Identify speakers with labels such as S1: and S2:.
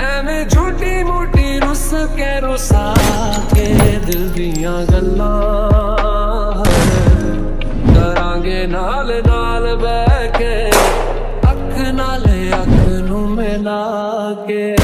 S1: ਐਵੇਂ ਝੂਠੀ ਮੋਟੀ ਰੁੱਸ ਕੇ ਰੁਸਾ ਕੇ ਦਿਲ ਦੀਆਂ ਗੱਲਾਂ ਕਰਾਂਗੇ ਨਾਲ ਨਾਲ ਬਹਿ ਕੇ ਅੱਖ ਨਾਲ ਅੱਖ ਨੂੰ ਮਿਲਾ ਕੇ।